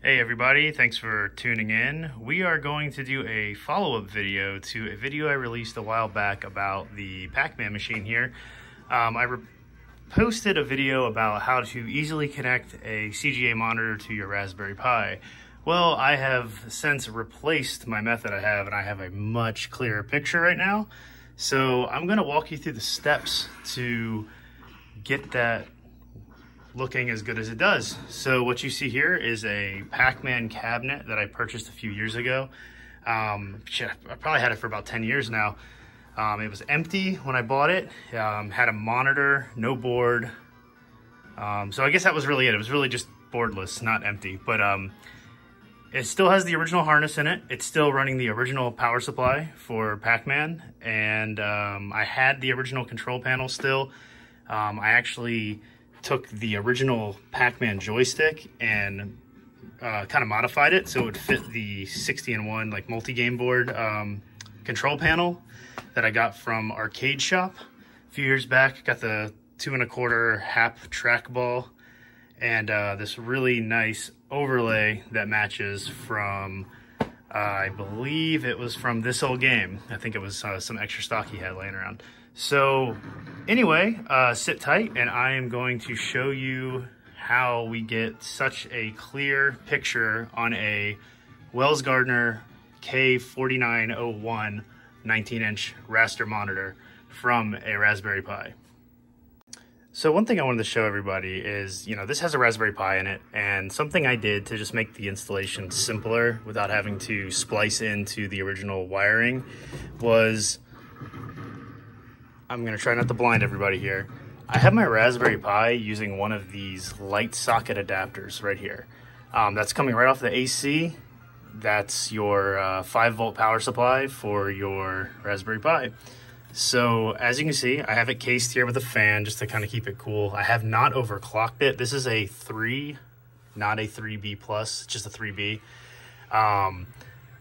Hey everybody, thanks for tuning in. We are going to do a follow-up video to a video I released a while back about the Pac-Man machine here. Um, I posted a video about how to easily connect a CGA monitor to your Raspberry Pi. Well, I have since replaced my method I have and I have a much clearer picture right now. So I'm gonna walk you through the steps to get that looking as good as it does. So what you see here is a Pac-Man cabinet that I purchased a few years ago. Um, I probably had it for about 10 years now. Um, it was empty when I bought it, um, had a monitor, no board. Um, so I guess that was really it. It was really just boardless, not empty. But um, it still has the original harness in it. It's still running the original power supply for Pac-Man. And um, I had the original control panel still. I actually took the original Pac-Man joystick and uh, kind of modified it so it would fit the 60 in 1 like multi-game board um, control panel that I got from Arcade Shop a few years back. Got the two and a quarter Happ trackball and uh, this really nice overlay that matches from uh, I believe it was from this old game. I think it was uh, some extra stock he had laying around. So anyway, uh, sit tight and I am going to show you how we get such a clear picture on a Wells Gardner K4901 19 inch raster monitor from a Raspberry Pi. So one thing I wanted to show everybody is, you know, this has a Raspberry Pi in it and something I did to just make the installation simpler without having to splice into the original wiring was I'm gonna try not to blind everybody here. I have my Raspberry Pi using one of these light socket adapters right here. Um, that's coming right off the AC. That's your uh, 5 volt power supply for your Raspberry Pi. So as you can see, I have it cased here with a fan just to kind of keep it cool. I have not overclocked it. This is a 3, not a 3B plus, just a 3B. Um,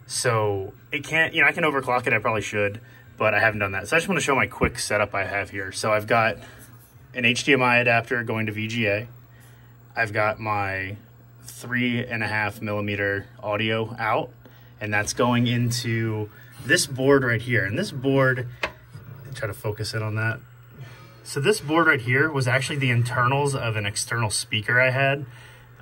so it can't, you know, I can overclock it, I probably should but I haven't done that. So I just want to show my quick setup I have here. So I've got an HDMI adapter going to VGA. I've got my three and a half millimeter audio out, and that's going into this board right here. And this board, try to focus in on that. So this board right here was actually the internals of an external speaker I had.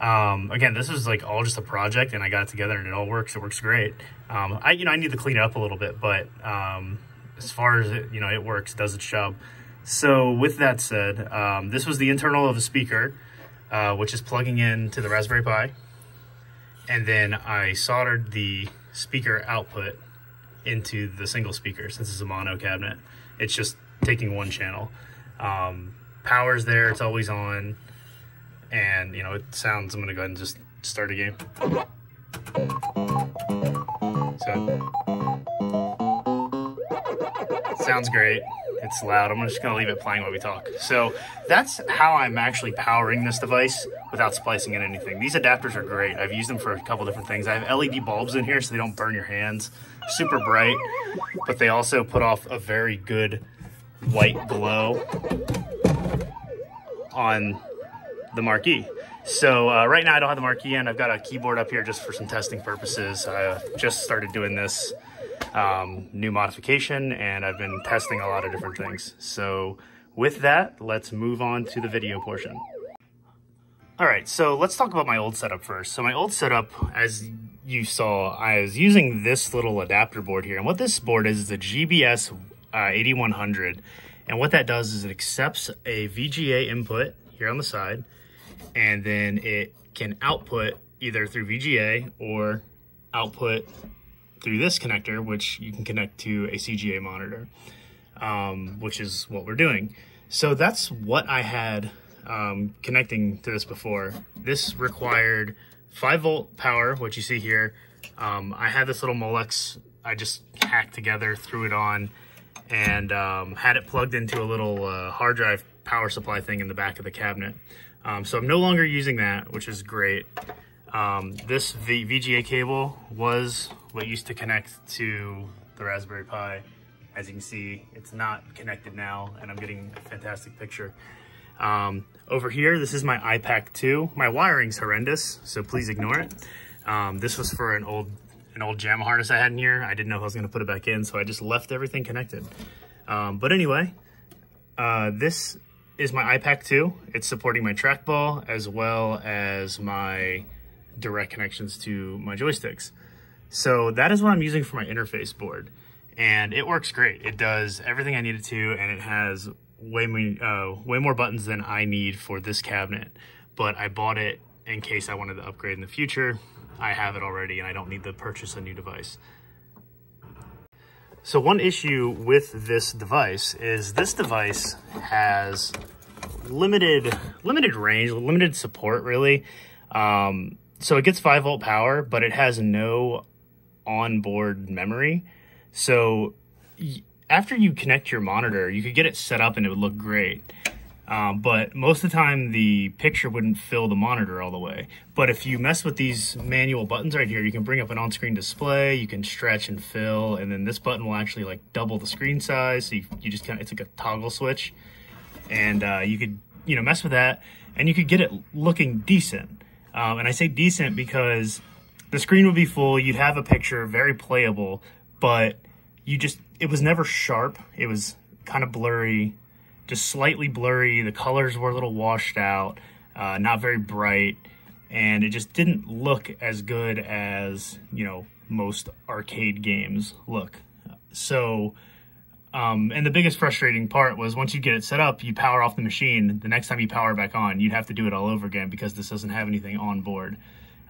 Um, again, this is like all just a project and I got it together and it all works. It works great. Um, I, you know, I need to clean it up a little bit, but, um, as far as it, you know, it works, does its job. So with that said, um, this was the internal of the speaker, uh, which is plugging in to the Raspberry Pi. And then I soldered the speaker output into the single speaker since it's a mono cabinet. It's just taking one channel. Um, power's there, it's always on. And, you know, it sounds, I'm going to go ahead and just start a game. So Sounds great. It's loud. I'm just gonna leave it playing while we talk. So that's how I'm actually powering this device without splicing in anything. These adapters are great. I've used them for a couple different things. I have LED bulbs in here so they don't burn your hands. Super bright, but they also put off a very good white glow on the marquee. So uh, right now I don't have the marquee in. I've got a keyboard up here just for some testing purposes. I just started doing this um, new modification and I've been testing a lot of different things. So with that, let's move on to the video portion. All right, so let's talk about my old setup first. So my old setup, as you saw, I was using this little adapter board here. And what this board is, is a GBS uh, 8100. And what that does is it accepts a VGA input here on the side, and then it can output either through VGA or output through this connector, which you can connect to a CGA monitor, um, which is what we're doing. So that's what I had um, connecting to this before. This required 5 volt power, which you see here. Um, I had this little Molex I just hacked together, threw it on, and um, had it plugged into a little uh, hard drive power supply thing in the back of the cabinet. Um, so I'm no longer using that, which is great. Um, this v VGA cable was what used to connect to the Raspberry Pi. As you can see, it's not connected now, and I'm getting a fantastic picture. Um, over here, this is my I-PAC 2. My wiring's horrendous, so please ignore it. Um, this was for an old an old JAMMA harness I had in here. I didn't know if I was gonna put it back in, so I just left everything connected. Um, but anyway, uh, this is my I-PAC 2. It's supporting my trackball as well as my direct connections to my joysticks. So that is what I'm using for my interface board. And it works great. It does everything I need it to, and it has way, uh, way more buttons than I need for this cabinet. But I bought it in case I wanted to upgrade in the future. I have it already and I don't need to purchase a new device. So one issue with this device is this device has limited limited range, limited support really. Um, so it gets 5 volt power, but it has no onboard memory. So after you connect your monitor, you could get it set up and it would look great. Um, but most of the time the picture wouldn't fill the monitor all the way. But if you mess with these manual buttons right here, you can bring up an on-screen display, you can stretch and fill, and then this button will actually like double the screen size. So you, you just kind of, it's like a toggle switch. And uh, you could, you know, mess with that and you could get it looking decent. Um, and I say decent because the screen would be full, you'd have a picture, very playable, but you just, it was never sharp. It was kind of blurry just slightly blurry. The colors were a little washed out, uh, not very bright, and it just didn't look as good as, you know, most arcade games look. So, um, and the biggest frustrating part was once you get it set up, you power off the machine. The next time you power back on, you'd have to do it all over again because this doesn't have anything on board.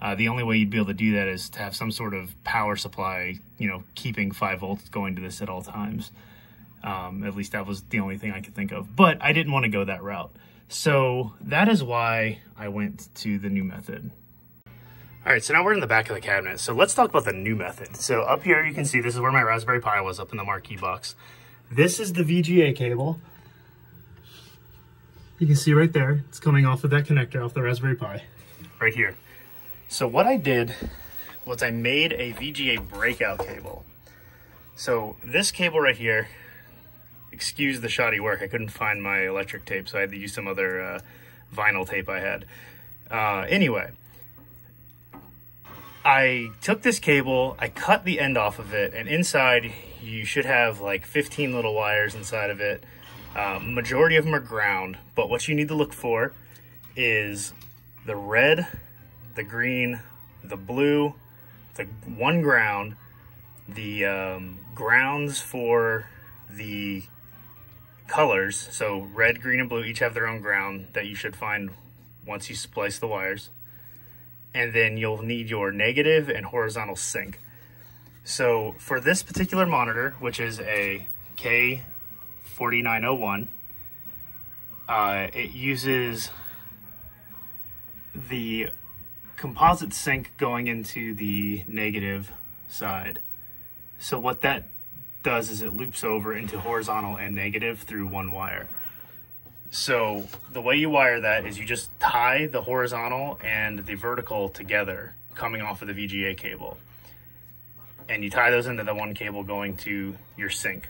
Uh, the only way you'd be able to do that is to have some sort of power supply, you know, keeping 5 volts going to this at all times. Um, at least that was the only thing I could think of. But I didn't want to go that route. So that is why I went to the new method. All right, so now we're in the back of the cabinet. So let's talk about the new method. So up here, you can see this is where my Raspberry Pi was up in the marquee box. This is the VGA cable. You can see right there, it's coming off of that connector off the Raspberry Pi, right here. So what I did was I made a VGA breakout cable. So this cable right here excuse the shoddy work. I couldn't find my electric tape, so I had to use some other uh, vinyl tape I had. Uh, anyway, I took this cable, I cut the end off of it, and inside you should have like 15 little wires inside of it. Uh, majority of them are ground, but what you need to look for is the red, the green, the blue, the one ground, the um, grounds for the colors. So red, green, and blue each have their own ground that you should find once you splice the wires. And then you'll need your negative and horizontal sync. So for this particular monitor, which is a K4901, uh, it uses the composite sync going into the negative side. So what that does is it loops over into horizontal and negative through one wire. So the way you wire that is you just tie the horizontal and the vertical together coming off of the VGA cable. And you tie those into the one cable going to your sync.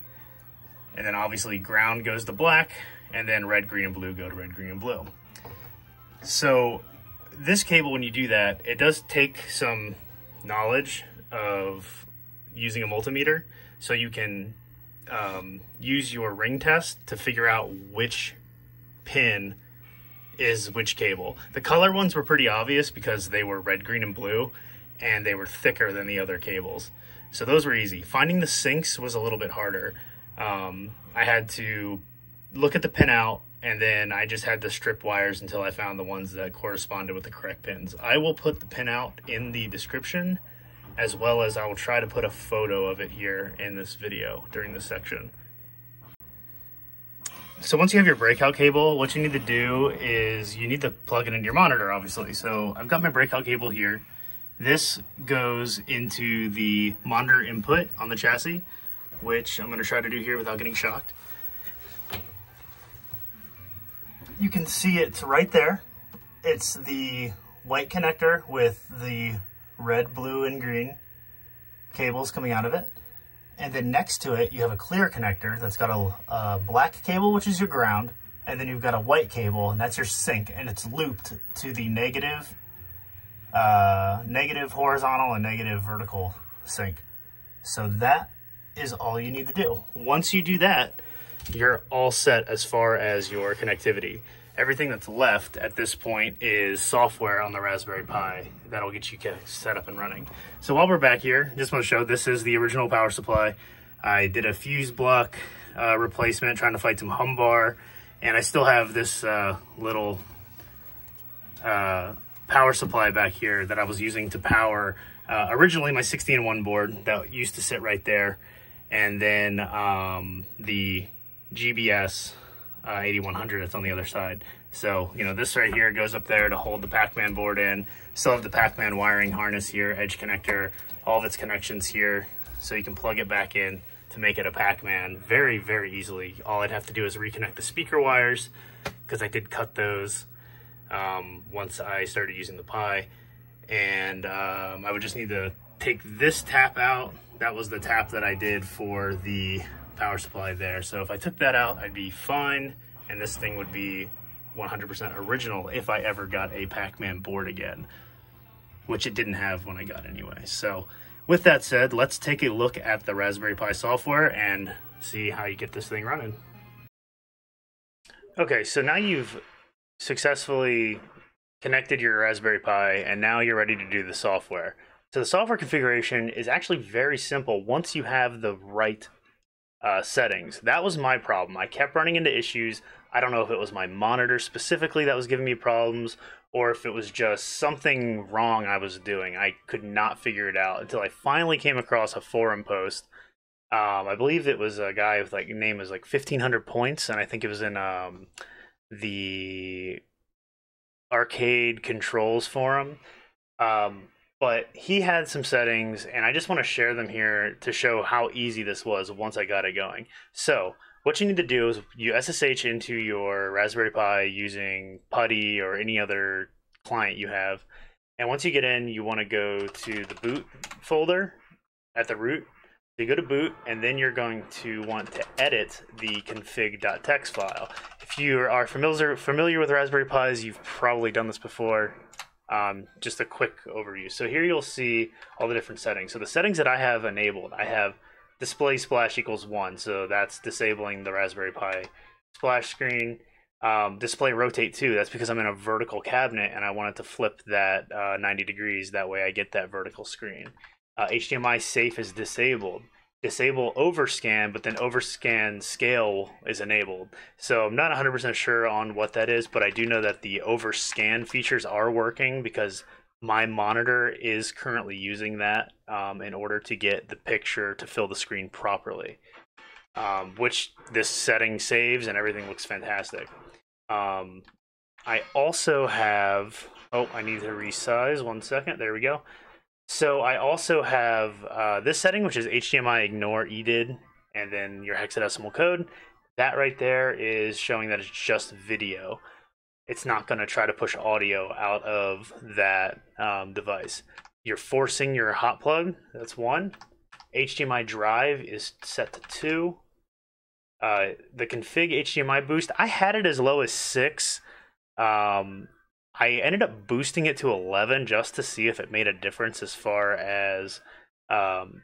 And then obviously ground goes to black and then red, green, and blue go to red, green, and blue. So this cable, when you do that, it does take some knowledge of using a multimeter so you can um, use your ring test to figure out which pin is which cable. The color ones were pretty obvious because they were red, green, and blue, and they were thicker than the other cables. So those were easy. Finding the syncs was a little bit harder. Um, I had to look at the pinout, and then I just had to strip wires until I found the ones that corresponded with the correct pins. I will put the pinout in the description as well as I will try to put a photo of it here in this video during this section. So once you have your breakout cable, what you need to do is you need to plug it into your monitor, obviously. So I've got my breakout cable here. This goes into the monitor input on the chassis, which I'm gonna try to do here without getting shocked. You can see it's right there. It's the white connector with the red, blue, and green cables coming out of it. And then next to it, you have a clear connector that's got a, a black cable, which is your ground, and then you've got a white cable, and that's your sync, and it's looped to the negative, uh, negative horizontal and negative vertical sync. So that is all you need to do. Once you do that, you're all set as far as your connectivity. Everything that's left at this point is software on the Raspberry Pi that'll get you set up and running. So while we're back here, just want to show this is the original power supply. I did a fuse block uh, replacement trying to fight some hum bar and I still have this uh, little uh, power supply back here that I was using to power uh, originally my 16 1 board that used to sit right there. And then um, the GBS uh, 8100 that's on the other side. So, you know, this right here goes up there to hold the Pac-Man board in. Still have the Pac-Man wiring harness here, edge connector, all of its connections here. So you can plug it back in to make it a Pac-Man very, very easily. All I'd have to do is reconnect the speaker wires because I did cut those um, once I started using the Pi. And um, I would just need to take this tap out. That was the tap that I did for the power supply there. So if I took that out, I'd be fine. And this thing would be 100% original if I ever got a Pac-Man board again, which it didn't have when I got anyway. So with that said, let's take a look at the Raspberry Pi software and see how you get this thing running. Okay, so now you've successfully connected your Raspberry Pi and now you're ready to do the software. So the software configuration is actually very simple once you have the right uh, settings. That was my problem. I kept running into issues. I don't know if it was my monitor specifically that was giving me problems or if it was just something wrong I was doing. I could not figure it out until I finally came across a forum post. Um, I believe it was a guy with like name was like fifteen hundred points, and I think it was in um, the arcade controls forum. Um, but he had some settings, and I just want to share them here to show how easy this was once I got it going. So what you need to do is you SSH into your Raspberry Pi using PuTTY or any other client you have. And once you get in, you want to go to the boot folder at the root. So you go to boot, and then you're going to want to edit the config.txt file. If you are familiar familiar with Raspberry Pis, you've probably done this before. Um, just a quick overview. So here you'll see all the different settings. So the settings that I have enabled, I have display splash equals one. So that's disabling the Raspberry Pi splash screen. Um, display rotate two. That's because I'm in a vertical cabinet and I wanted to flip that uh, 90 degrees. That way I get that vertical screen. Uh, HDMI safe is disabled. Disable overscan, but then overscan scale is enabled. So I'm not 100% sure on what that is, but I do know that the overscan features are working because my monitor is currently using that um, in order to get the picture to fill the screen properly, um, which this setting saves and everything looks fantastic. Um, I also have, oh, I need to resize one second. There we go. So I also have uh, this setting, which is HDMI ignore EDID, and then your hexadecimal code. That right there is showing that it's just video it's not going to try to push audio out of that um, device. You're forcing your hot plug. That's one. HDMI drive is set to two. Uh, the config HDMI boost, I had it as low as six. Um, I ended up boosting it to 11 just to see if it made a difference as far as um,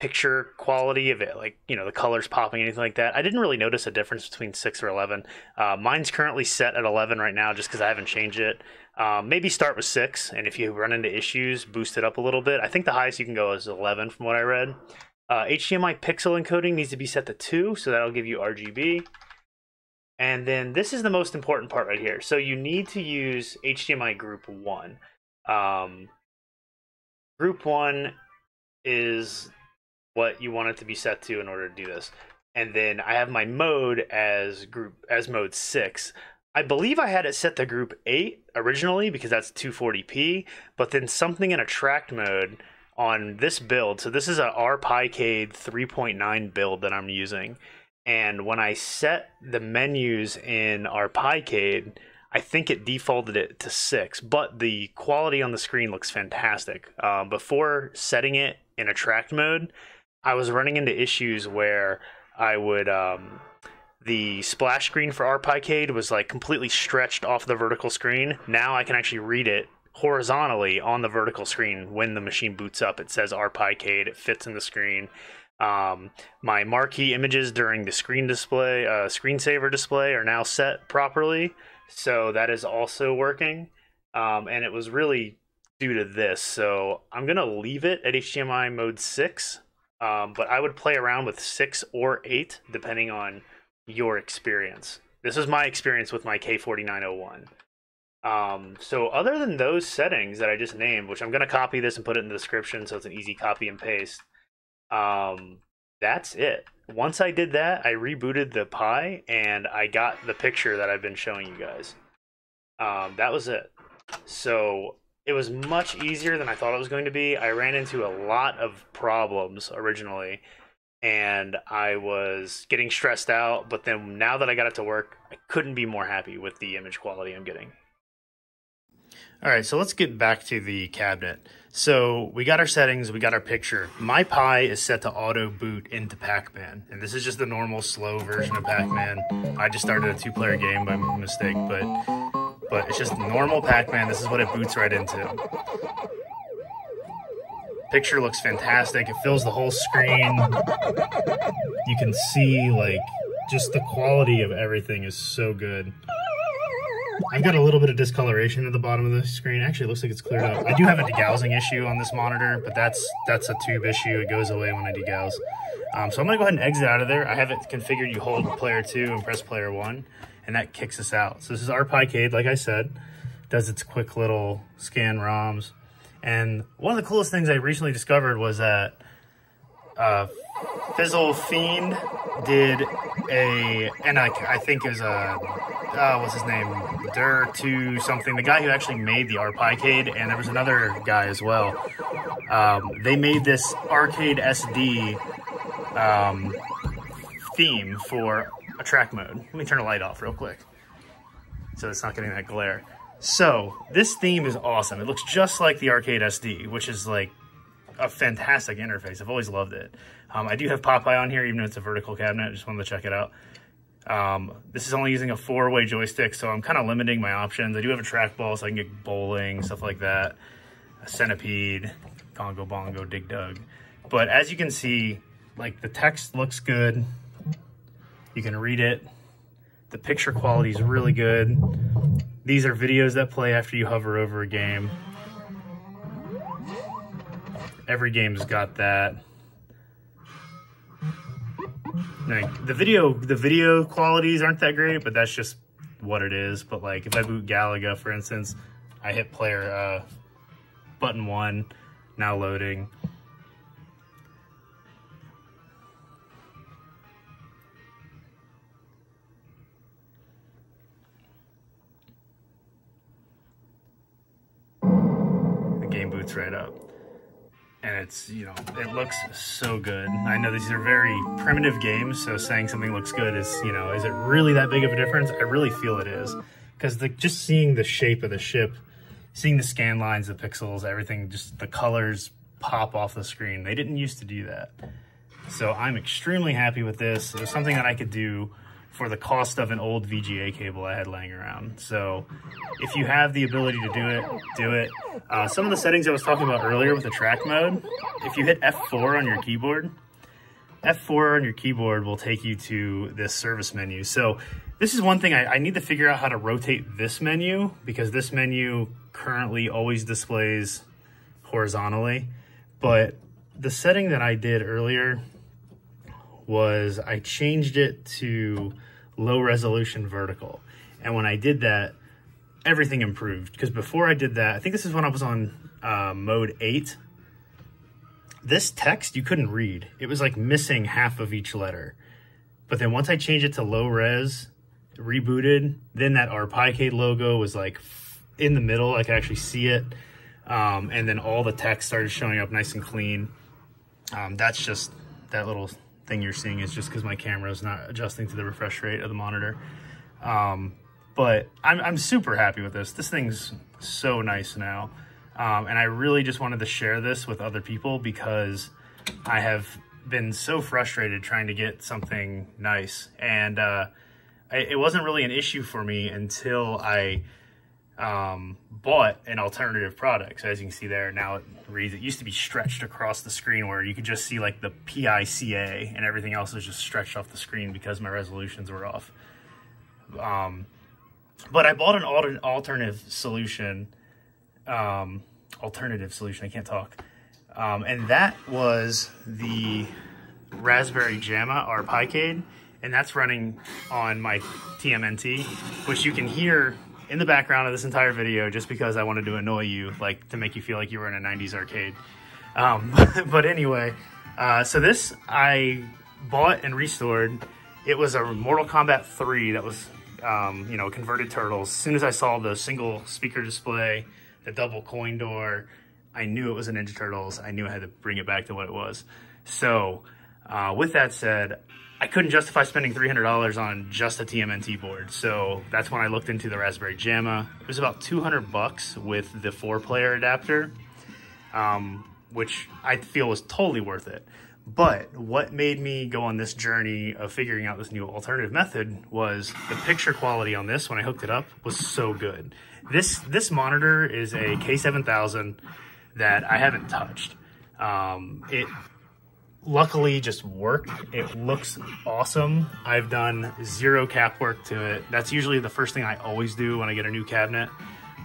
picture quality of it, like you know the colors popping, anything like that. I didn't really notice a difference between six or eleven. Uh, mine's currently set at eleven right now, just because I haven't changed it. Um, maybe start with six, and if you run into issues, boost it up a little bit. I think the highest you can go is eleven, from what I read. Uh, HDMI pixel encoding needs to be set to two, so that'll give you RGB. And then this is the most important part right here. So you need to use HDMI group one. Um, group one is what you want it to be set to in order to do this. And then I have my mode as group as mode six. I believe I had it set to group eight originally because that's 240p, but then something in attract mode on this build. So this is a ArPiCade 3.9 build that I'm using. And when I set the menus in ArPiCade, I think it defaulted it to six, but the quality on the screen looks fantastic. Uh, before setting it in attract mode, I was running into issues where I would um, the splash screen for ARPiCade was like completely stretched off the vertical screen. Now I can actually read it horizontally on the vertical screen when the machine boots up. It says ARPiCade, it fits in the screen. Um, my marquee images during the screen display, uh, screensaver display are now set properly. So that is also working. Um, and it was really due to this. So I'm to leave it at HDMI mode 6. Um, but I would play around with 6 or 8 depending on your experience. This is my experience with my K4901. Um, so other than those settings that I just named, which I'm going to copy this and put it in the description so it's an easy copy and paste, um, that's it. Once I did that, I rebooted the Pi and I got the picture that I've been showing you guys. Um, that was it. So it was much easier than I thought it was going to be. I ran into a lot of problems originally and I was getting stressed out. But then now that I got it to work, I couldn't be more happy with the image quality I'm getting. All right, so let's get back to the cabinet. So we got our settings, we got our picture. My Pi is set to auto boot into Pac-Man, and this is just the normal slow version of Pac-Man. I just started a two-player game by mistake, but but it's just normal Pac-Man. This is what it boots right into. Picture looks fantastic. It fills the whole screen. You can see like just the quality of everything is so good. I've got a little bit of discoloration at the bottom of the screen. Actually, it looks like it's cleared up. I do have a degaussing issue on this monitor, but that's that's a tube issue. It goes away when I degauss. Um, so I'm gonna go ahead and exit out of there. I have it configured. You hold player two and press player one, and that kicks us out. So this is ARPiCade, like I said, does its quick little scan ROMs. And one of the coolest things I recently discovered was that uh, Fizzle Fiend did a, and I, I think is a uh, what's his name? Dur to something. The guy who actually made the ARPiCade, and there was another guy as well. Um, they made this arcade SD um, theme for attract mode. Let me turn the light off real quick so it's not getting that glare. So this theme is awesome. It looks just like the arcade SD, which is like a fantastic interface. I've always loved it. Um, I do have Popeye on here, even though it's a vertical cabinet. I just wanted to check it out. Um, this is only using a four-way joystick, so I'm kind of limiting my options. I do have a trackball, so I can get bowling, stuff like that. A centipede, Congo Bongo, Dig Dug. But as you can see, like the text looks good. You can read it. The picture quality is really good. These are videos that play after you hover over a game. Every game's got that. Like the video, the video qualities aren't that great, but that's just what it is. But like if I boot Galaga, for instance, I hit player uh, button one, now loading. The game boots right up and it's, you know, it looks so good. I know these are very primitive games, so saying something looks good is, you know, is it really that big of a difference? I really feel it is. Because just seeing the shape of the ship, seeing the scan lines, the pixels, everything, just the colors pop off the screen. They didn't used to do that. So I'm extremely happy with this. It was something that I could do for the cost of an old VGA cable I had laying around. So if you have the ability to do it, do it. Uh, some of the settings I was talking about earlier with the track mode, if you hit F4 on your keyboard, F4 on your keyboard will take you to this service menu. So this is one thing I, I need to figure out how to rotate this menu because this menu currently always displays horizontally. But the setting that I did earlier was I changed it to low resolution vertical. And when I did that, everything improved. Because before I did that, I think this is when I was on uh, mode 8. This text you couldn't read. It was like missing half of each letter. But then once I changed it to low res, rebooted, then that ARPiCade logo was like in the middle. I could actually see it. Um, and then all the text started showing up nice and clean. Um, that's just that little thing you're seeing is just because my camera is not adjusting to the refresh rate of the monitor. Um, but I'm, I'm super happy with this. This thing's so nice now. Um, and I really just wanted to share this with other people because I have been so frustrated trying to get something nice. And uh, it wasn't really an issue for me until I um, bought an alternative product. So as you can see there, now it reads, it used to be stretched across the screen where you could just see like the PICA and everything else was just stretched off the screen because my resolutions were off. Um, but I bought an alter alternative solution, um, alternative solution, I can't talk. Um, and that was the Raspberry JAMMA or Picade, and that's running on my TMNT, which you can hear in the background of this entire video just because I wanted to annoy you, like to make you feel like you were in a 90s arcade. Um, but, but, anyway, uh, so this I bought and restored. It was a Mortal Kombat 3 that was, um, you know, converted turtles. As soon as I saw the single speaker display, the double coin door, I knew it was a Ninja Turtles. I knew I had to bring it back to what it was. So uh, with that said, I couldn't justify spending $300 on just a TMNT board. So that's when I looked into the Raspberry JAMMA. It was about 200 bucks with the four player adapter, um, which I feel was totally worth it. But what made me go on this journey of figuring out this new alternative method was the picture quality on this when I hooked it up was so good. This this monitor is a K7000 that I haven't touched. Um, it luckily just worked. It looks awesome. I've done zero cap work to it. That's usually the first thing I always do when I get a new cabinet,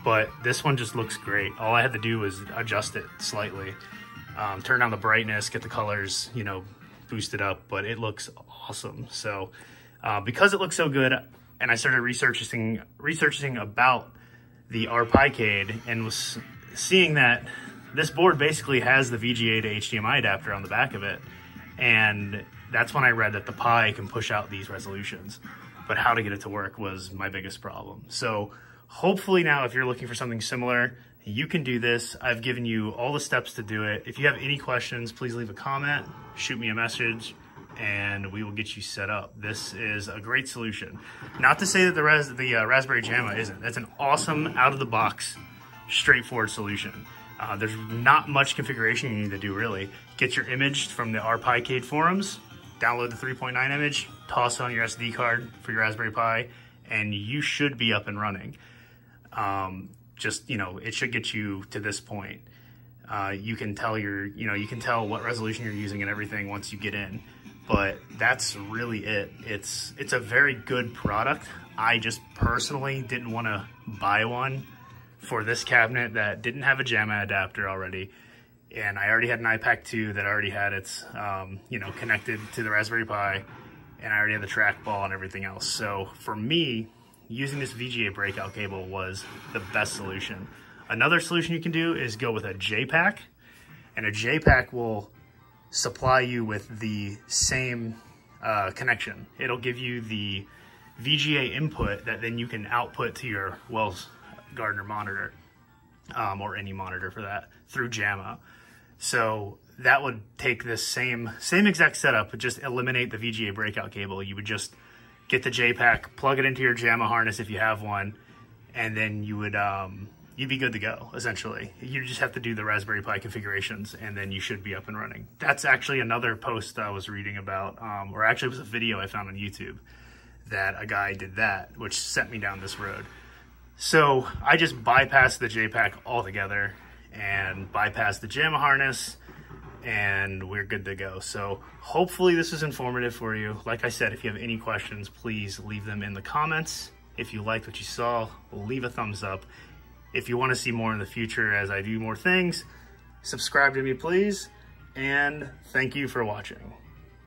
but this one just looks great. All I had to do was adjust it slightly, um, turn down the brightness, get the colors, you know, boosted up, but it looks awesome. So uh, because it looks so good, and I started researching researching about the ArPiCade and was seeing that this board basically has the VGA to HDMI adapter on the back of it. And that's when I read that the Pi can push out these resolutions. But how to get it to work was my biggest problem. So hopefully now if you're looking for something similar, you can do this. I've given you all the steps to do it. If you have any questions, please leave a comment, shoot me a message, and we will get you set up. This is a great solution. Not to say that the, res the uh, Raspberry JAMMA isn't. That's an awesome, out-of-the-box, straightforward solution. Uh, there's not much configuration you need to do really. Get your image from the ArPiCade forums, download the 3.9 image, toss it on your SD card for your Raspberry Pi, and you should be up and running. Um, just, you know, it should get you to this point. Uh, you can tell your, you know, you can tell what resolution you're using and everything once you get in. But that's really it. It's it's a very good product. I just personally didn't want to buy one for this cabinet that didn't have a JAMMA adapter already. And I already had an I-PAC 2 that already had its, um, you know, connected to the Raspberry Pi. And I already had the trackball and everything else. So for me, using this VGA breakout cable was the best solution. Another solution you can do is go with a J-PAC. And a J-PAC will supply you with the same uh, connection. It'll give you the VGA input that then you can output to your Wells Gardner monitor, um, or any monitor for that, through JAMMA. So that would take this same same exact setup, but just eliminate the VGA breakout cable. You would just get the J-PAC, plug it into your JAMMA harness if you have one, and then you would um, you'd be good to go, essentially. You just have to do the Raspberry Pi configurations, and then you should be up and running. That's actually another post I was reading about, um, or actually it was a video I found on YouTube that a guy did that, which sent me down this road. So I just bypassed the J-PAC altogether and bypassed the JAMMA harness and we're good to go. So hopefully this is informative for you. Like I said, if you have any questions, please leave them in the comments. If you liked what you saw, leave a thumbs up. If you want to see more in the future as I do more things, subscribe to me, please. And thank you for watching.